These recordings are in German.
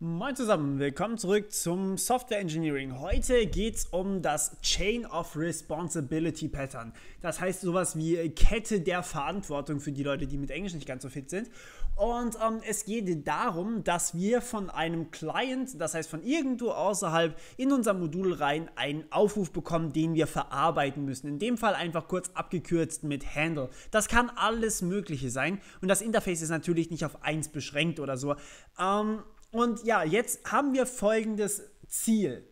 Moin zusammen, willkommen zurück zum Software Engineering. Heute geht es um das Chain of Responsibility Pattern. Das heißt sowas wie Kette der Verantwortung für die Leute, die mit Englisch nicht ganz so fit sind. Und ähm, es geht darum, dass wir von einem Client, das heißt von irgendwo außerhalb, in unser Modul rein einen Aufruf bekommen, den wir verarbeiten müssen. In dem Fall einfach kurz abgekürzt mit Handle. Das kann alles Mögliche sein und das Interface ist natürlich nicht auf eins beschränkt oder so. Ähm, und ja, jetzt haben wir folgendes Ziel.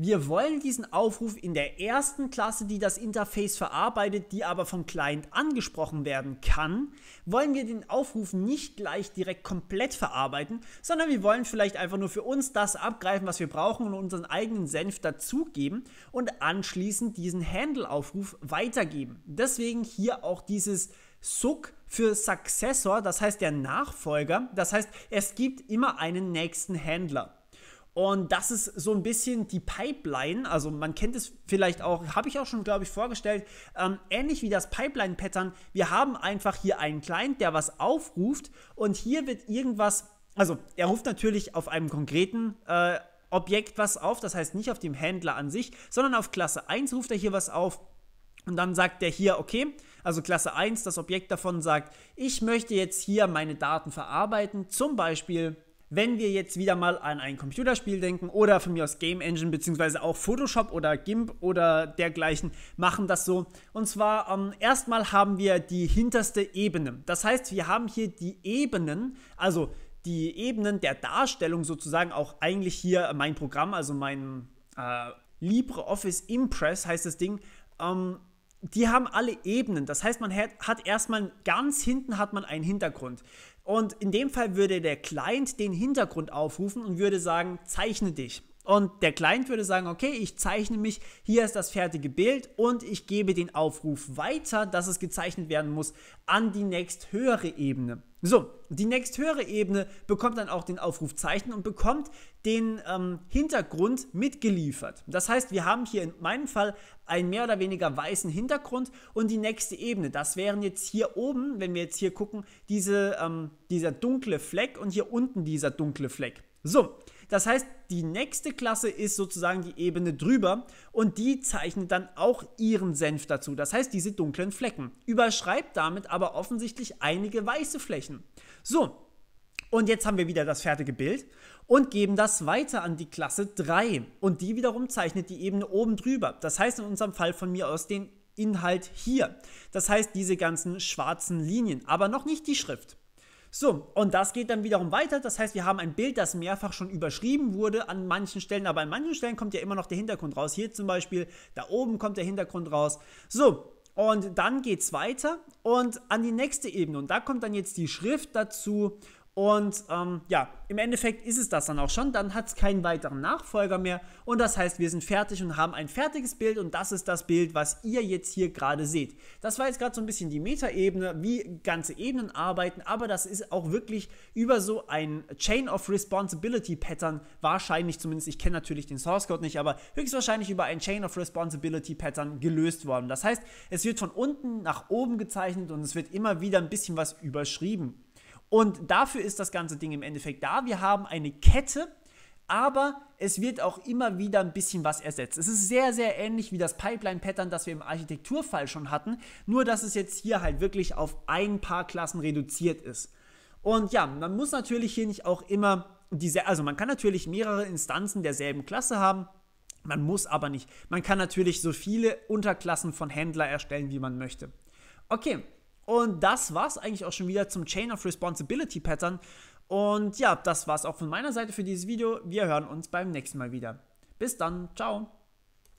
Wir wollen diesen Aufruf in der ersten Klasse, die das Interface verarbeitet, die aber vom Client angesprochen werden kann, wollen wir den Aufruf nicht gleich direkt komplett verarbeiten, sondern wir wollen vielleicht einfach nur für uns das abgreifen, was wir brauchen und unseren eigenen Senf dazugeben und anschließend diesen Handle-Aufruf weitergeben. Deswegen hier auch dieses Suck für Successor, das heißt der Nachfolger. Das heißt, es gibt immer einen nächsten Händler. Und das ist so ein bisschen die Pipeline. Also man kennt es vielleicht auch, habe ich auch schon, glaube ich, vorgestellt. Ähm, ähnlich wie das Pipeline-Pattern. Wir haben einfach hier einen Client, der was aufruft und hier wird irgendwas, also er ruft natürlich auf einem konkreten äh, Objekt was auf, das heißt nicht auf dem Händler an sich, sondern auf Klasse 1 ruft er hier was auf und dann sagt er hier, okay, also Klasse 1, das Objekt davon sagt, ich möchte jetzt hier meine Daten verarbeiten, zum Beispiel wenn wir jetzt wieder mal an ein Computerspiel denken oder von mir aus Game Engine beziehungsweise auch Photoshop oder GIMP oder dergleichen machen das so. Und zwar ähm, erstmal haben wir die hinterste Ebene. Das heißt, wir haben hier die Ebenen, also die Ebenen der Darstellung sozusagen auch eigentlich hier mein Programm, also mein äh, LibreOffice Impress heißt das Ding. Ähm, die haben alle Ebenen. Das heißt, man hat, erstmal ganz hinten hat man einen Hintergrund. Und in dem Fall würde der Client den Hintergrund aufrufen und würde sagen, zeichne dich. Und der Client würde sagen, okay, ich zeichne mich, hier ist das fertige Bild und ich gebe den Aufruf weiter, dass es gezeichnet werden muss, an die nächsthöhere Ebene. So, die nächsthöhere Ebene bekommt dann auch den Aufruf zeichnen und bekommt den ähm, Hintergrund mitgeliefert. Das heißt, wir haben hier in meinem Fall einen mehr oder weniger weißen Hintergrund und die nächste Ebene, das wären jetzt hier oben, wenn wir jetzt hier gucken, diese, ähm, dieser dunkle Fleck und hier unten dieser dunkle Fleck. So, das heißt, die nächste Klasse ist sozusagen die Ebene drüber und die zeichnet dann auch ihren Senf dazu. Das heißt, diese dunklen Flecken. Überschreibt damit aber offensichtlich einige weiße Flächen. So, und jetzt haben wir wieder das fertige Bild und geben das weiter an die Klasse 3. Und die wiederum zeichnet die Ebene oben drüber. Das heißt in unserem Fall von mir aus den Inhalt hier. Das heißt diese ganzen schwarzen Linien, aber noch nicht die Schrift. So, und das geht dann wiederum weiter. Das heißt, wir haben ein Bild, das mehrfach schon überschrieben wurde an manchen Stellen, aber an manchen Stellen kommt ja immer noch der Hintergrund raus. Hier zum Beispiel, da oben kommt der Hintergrund raus. So, und dann geht es weiter und an die nächste Ebene. Und da kommt dann jetzt die Schrift dazu und ähm, ja, im Endeffekt ist es das dann auch schon. Dann hat es keinen weiteren Nachfolger mehr. Und das heißt, wir sind fertig und haben ein fertiges Bild. Und das ist das Bild, was ihr jetzt hier gerade seht. Das war jetzt gerade so ein bisschen die Metaebene, wie ganze Ebenen arbeiten. Aber das ist auch wirklich über so ein Chain of Responsibility Pattern wahrscheinlich, zumindest ich kenne natürlich den Source Code nicht, aber höchstwahrscheinlich über ein Chain of Responsibility Pattern gelöst worden. Das heißt, es wird von unten nach oben gezeichnet und es wird immer wieder ein bisschen was überschrieben. Und dafür ist das ganze Ding im Endeffekt da. Wir haben eine Kette, aber es wird auch immer wieder ein bisschen was ersetzt. Es ist sehr, sehr ähnlich wie das Pipeline-Pattern, das wir im Architekturfall schon hatten, nur dass es jetzt hier halt wirklich auf ein paar Klassen reduziert ist. Und ja, man muss natürlich hier nicht auch immer diese, also man kann natürlich mehrere Instanzen derselben Klasse haben, man muss aber nicht. Man kann natürlich so viele Unterklassen von Händler erstellen, wie man möchte. Okay, und das war's eigentlich auch schon wieder zum Chain of Responsibility Pattern. Und ja, das war's auch von meiner Seite für dieses Video. Wir hören uns beim nächsten Mal wieder. Bis dann, ciao.